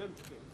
뱀 줄게.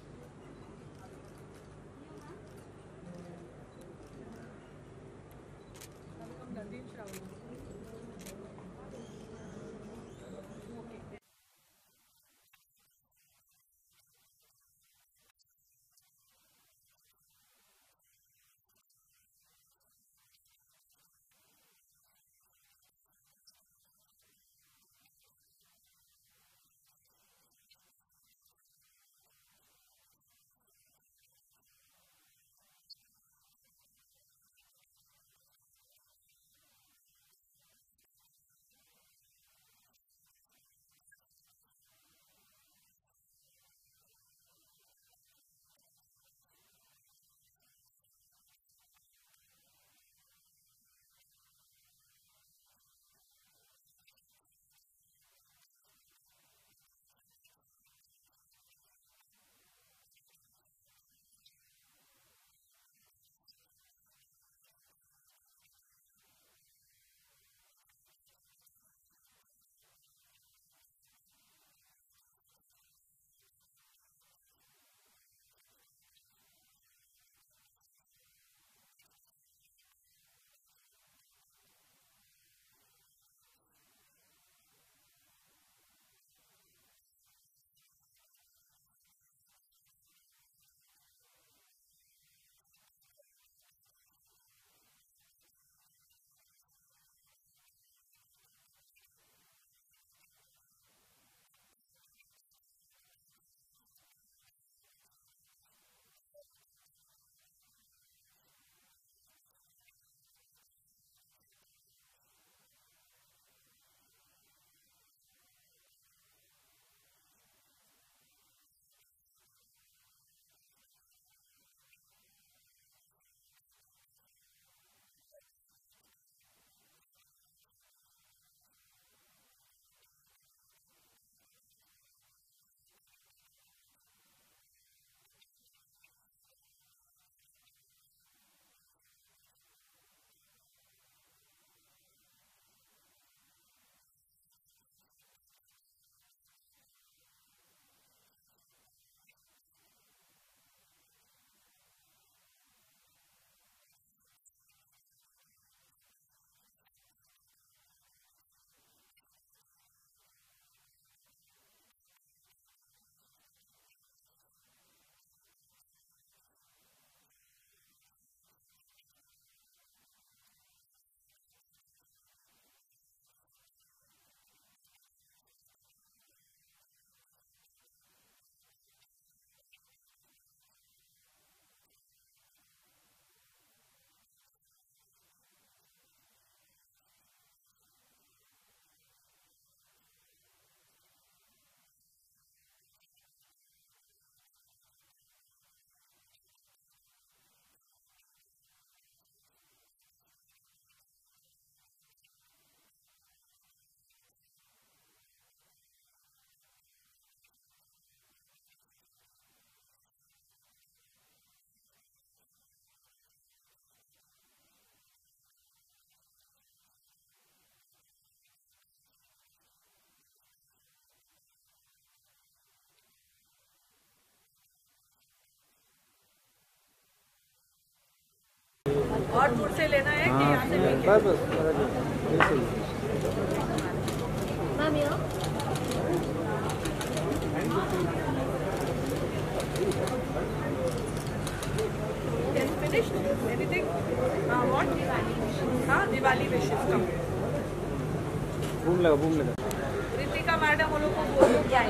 और दूर से लेना है कि यहाँ से लेंगे बस बस Uh, what? हाँ दिवाली विशेष का बूम लगा बूम लगा। रितिका मैडम वो लोग को बोलो क्या